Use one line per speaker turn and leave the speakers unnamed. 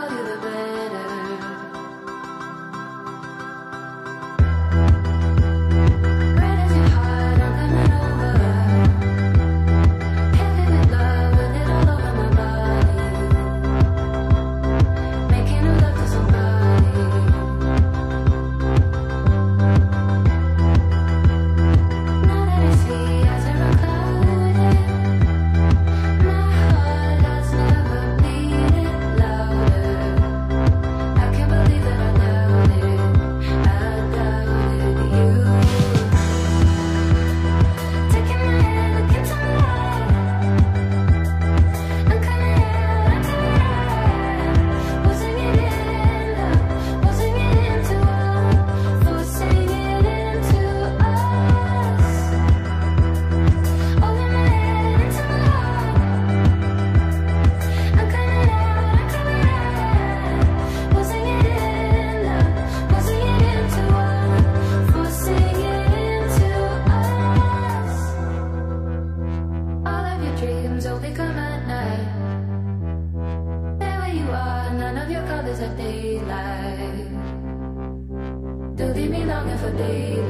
call you the best. dreams only come at night. There where you are, none of your colors are daylight. Do leave me longing for daylight.